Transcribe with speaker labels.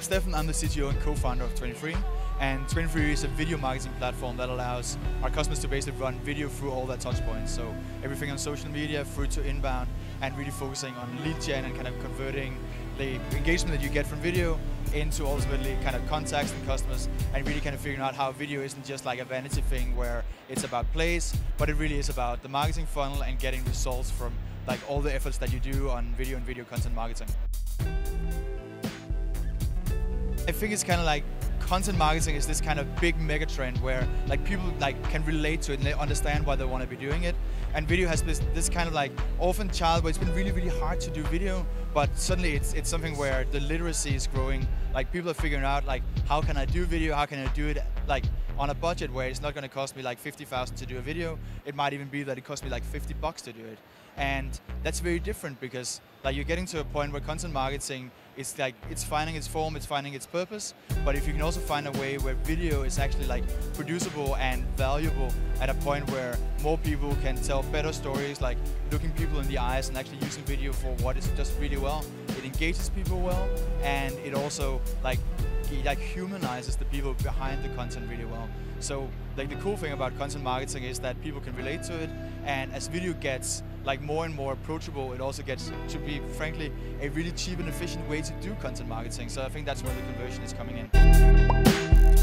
Speaker 1: I'm Steffen, I'm the CTO and co-founder of 23 and 23 is a video marketing platform that allows our customers to basically run video through all their touch points. So everything on social media through to inbound and really focusing on lead gen and kind of converting the engagement that you get from video into ultimately kind of contacts and customers and really kind of figuring out how video isn't just like a vanity thing where it's about plays, but it really is about the marketing funnel and getting results from like all the efforts that you do on video and video content marketing. I think it's kind of like content marketing is this kind of big mega trend where like people like can relate to it and they understand why they want to be doing it. And video has this this kind of like orphan child where it's been really really hard to do video, but suddenly it's it's something where the literacy is growing. Like people are figuring out like how can I do video? How can I do it like on a budget where it's not going to cost me like 50,000 to do a video. It might even be that it costs me like 50 bucks to do it. And that's very different because like you're getting to a point where content marketing is like it's finding its form, it's finding its purpose. But if you can also find a way where video is actually like producible and valuable at a point where more people can tell better stories, like looking people in the eyes and actually using video for what it does really well. It engages people well, and it also like it like humanizes the people behind the content really well. So like the cool thing about content marketing is that people can relate to it, and as video gets like more and more approachable, it also gets to be frankly a really cheap and efficient way to do content marketing. So I think that's where the conversion is coming in.